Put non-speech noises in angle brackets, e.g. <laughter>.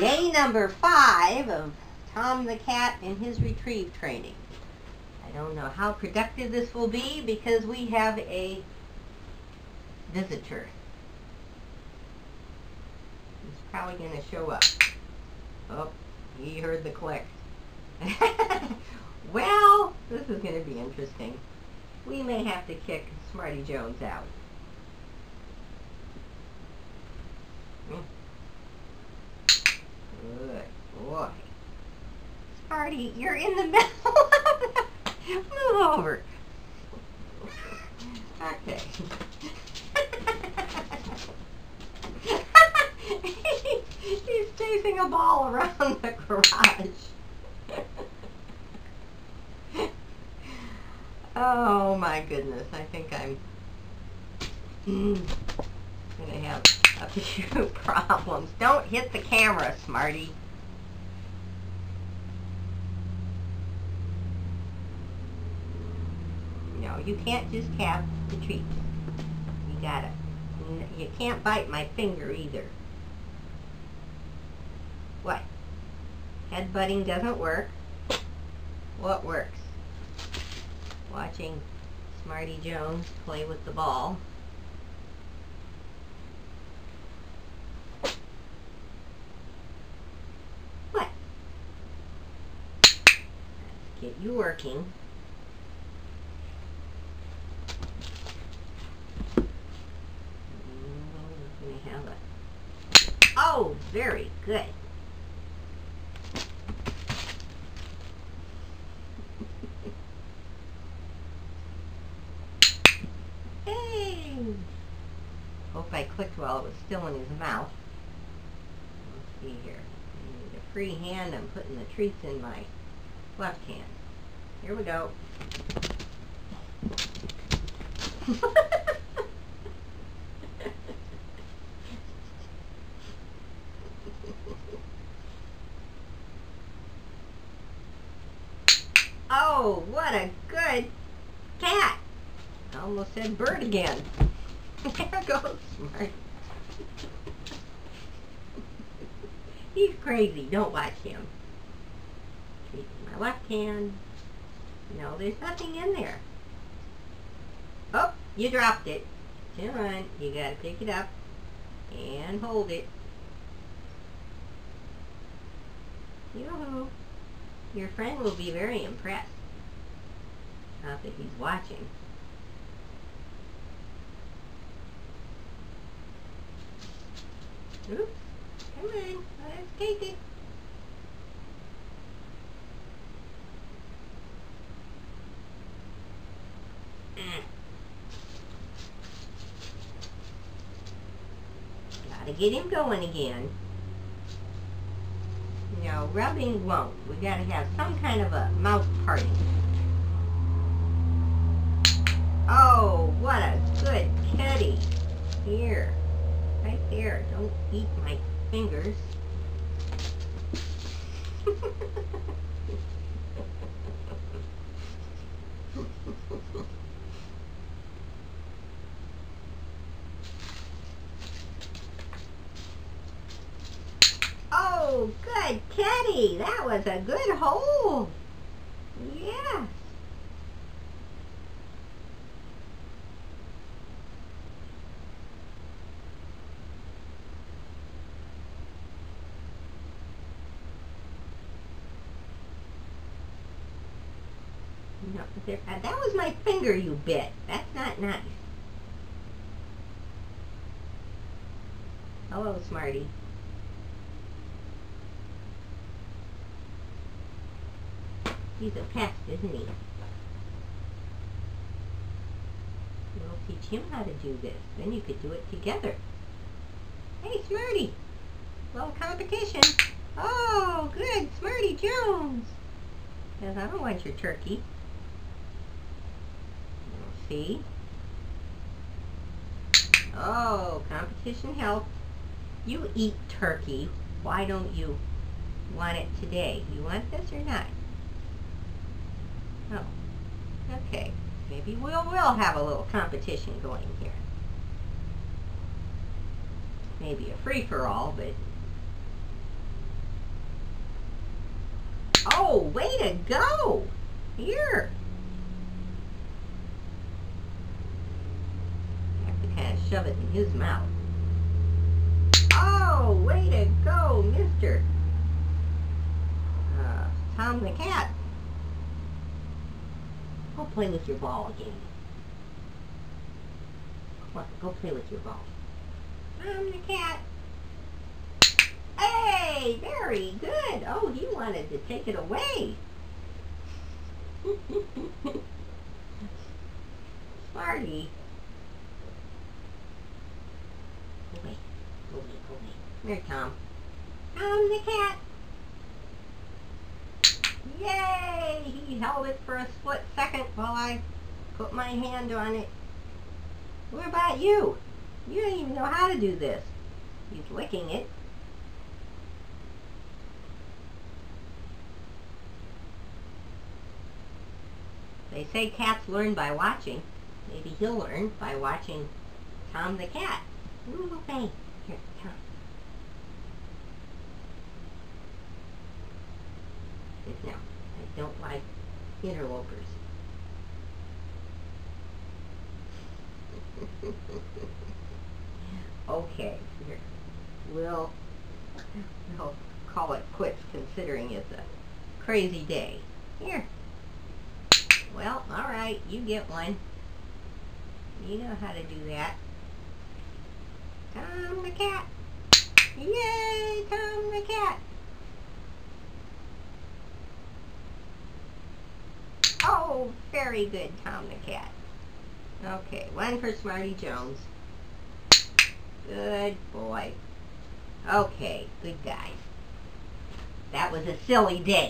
day number five of Tom the Cat and his retrieve training. I don't know how productive this will be because we have a visitor. He's probably going to show up. Oh, he heard the click. <laughs> well, this is going to be interesting. We may have to kick Smarty Jones out. Good boy. You're in the <laughs> middle Move over. Okay. <laughs> He's chasing a ball around the garage. oh my goodness, I think I'm mm, gonna have a few <laughs> problems. Don't hit the camera, Smarty. You can't just tap the treats. You gotta. You can't bite my finger either. What? Headbutting doesn't work. What works? Watching Smarty Jones play with the ball. What? Get you working. We have a Oh, very good. hey! Hope I clicked while it was still in his mouth. Let's see here. I need a free hand. I'm putting the treats in my left hand. Here we go. <laughs> Oh, what a good cat. I almost said bird again. <laughs> There goes Smart. <laughs> He's crazy. Don't watch him. My left hand. No, there's nothing in there. Oh, you dropped it. Come on. You gotta pick it up and hold it. Yoo-hoo. Your friend will be very impressed. Not that he's watching. Oops. Come on. Let's take it. Mm. Gotta get him going again. No, rubbing won't. We gotta have some kind of a mouth parting. Oh, what a good kitty. Here. Right there. Don't eat my fingers. <laughs> oh, good kitty. That was a good hole. Yes. No, there, uh, that was my finger you bit. That's not nice. Hello, Smarty. He's a pest, isn't he? We'll teach him how to do this. Then you could do it together. Hey, Smarty! Little competition. Oh, good. Smarty Jones. Because I don't want your turkey. See? Oh, competition helped. You eat turkey. Why don't you want it today? You want this or not? Oh, okay. Maybe we'll, we'll have a little competition going here. Maybe a free-for-all, but Oh, way to go! Here. I have to kind of shove it in his mouth. Oh, way to go, mister. Uh, Tom the cat. Go play with your ball again. Come on, go play with your ball. Tom the cat. Hey, very good. Oh, he wanted to take it away. <laughs> Smarty. Go away. Go away, go away. Here, Tom. Tom the cat. Yay! He held it for a split second while I put my hand on it. What about you? You don't even know how to do this. He's licking it. They say cats learn by watching. Maybe he'll learn by watching Tom the cat. Move away. Here, Tom. No, I don't like interlopers. <laughs> okay, here. We'll, we'll call it quits considering it's a crazy day. Here. Well, alright, you get one. You know how to do that. Tom the cat. Yay, Tom the cat. Oh, very good, Tom the cat. Okay, one for Smarty Jones. Good boy. Okay, good guy. That was a silly day.